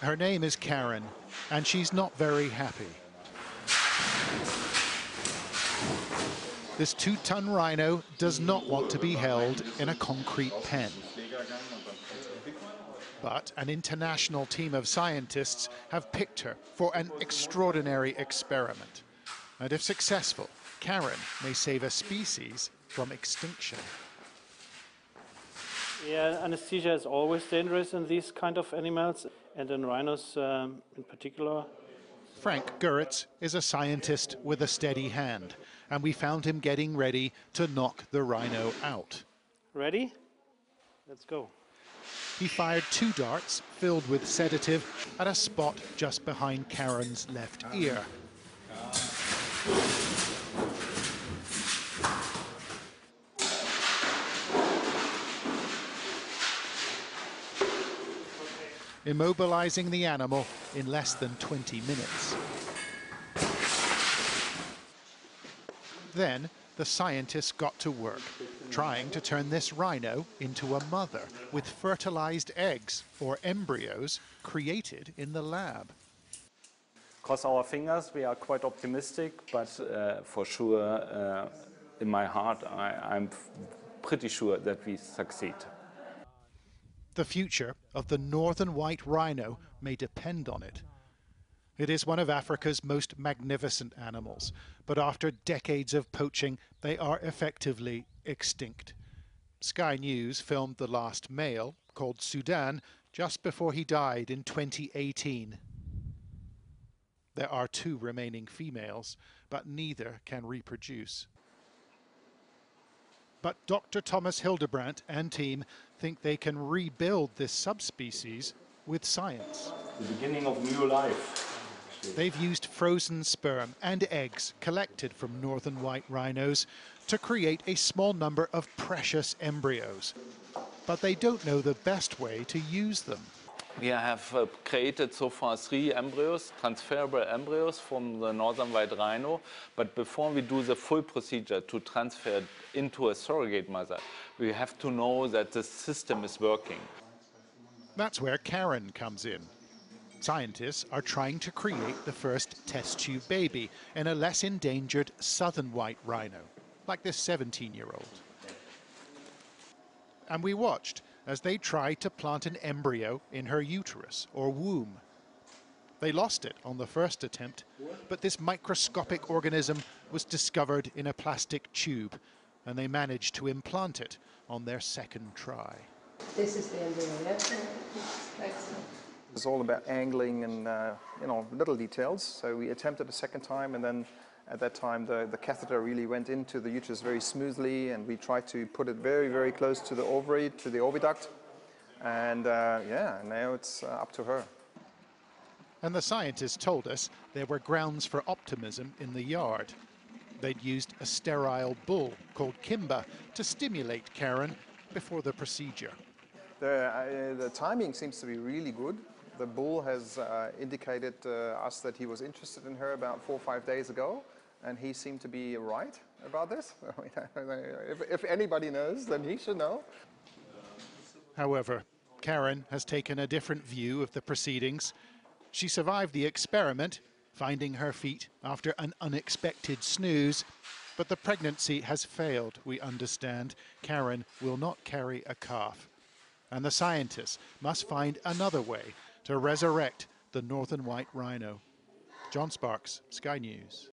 Her name is Karen, and she's not very happy. This two-ton rhino does not want to be held in a concrete pen. But an international team of scientists have picked her for an extraordinary experiment. And if successful, Karen may save a species from extinction. Yeah, anesthesia is always dangerous in these kind of animals, and in rhinos um, in particular. Frank Göritz is a scientist with a steady hand, and we found him getting ready to knock the rhino out. Ready? Let's go. He fired two darts filled with sedative at a spot just behind Karen's left ear. Immobilizing the animal in less than 20 minutes. Then the scientists got to work, trying to turn this rhino into a mother with fertilized eggs or embryos created in the lab. Cross our fingers, we are quite optimistic, but uh, for sure, uh, in my heart, I, I'm pretty sure that we succeed. The future of the northern white rhino may depend on it. It is one of Africa's most magnificent animals, but after decades of poaching, they are effectively extinct. Sky News filmed the last male, called Sudan, just before he died in 2018. There are two remaining females, but neither can reproduce. But Dr. Thomas Hildebrandt and team think they can rebuild this subspecies with science. The beginning of new life. They've used frozen sperm and eggs collected from northern white rhinos to create a small number of precious embryos. But they don't know the best way to use them. We have uh, created so far three embryos, transferable embryos from the northern white rhino. But before we do the full procedure to transfer into a surrogate mother, we have to know that the system is working. That's where Karen comes in. Scientists are trying to create the first test tube baby in a less endangered southern white rhino, like this 17-year-old. And we watched as they tried to plant an embryo in her uterus or womb. They lost it on the first attempt, but this microscopic organism was discovered in a plastic tube, and they managed to implant it on their second try. This is the embryo, yes? Excellent. It's all about angling and, uh, you know, little details. So we attempted a second time and then at that time, the, the catheter really went into the uterus very smoothly, and we tried to put it very, very close to the ovary, to the oviduct. And uh, yeah, now it's uh, up to her. And the scientists told us there were grounds for optimism in the yard. They'd used a sterile bull called Kimba to stimulate Karen before the procedure. The, uh, the timing seems to be really good. The bull has uh, indicated uh, us that he was interested in her about four or five days ago and he seemed to be right about this. if, if anybody knows, then he should know. However, Karen has taken a different view of the proceedings. She survived the experiment, finding her feet after an unexpected snooze, but the pregnancy has failed, we understand. Karen will not carry a calf. And the scientists must find another way to resurrect the northern white rhino. John Sparks, Sky News.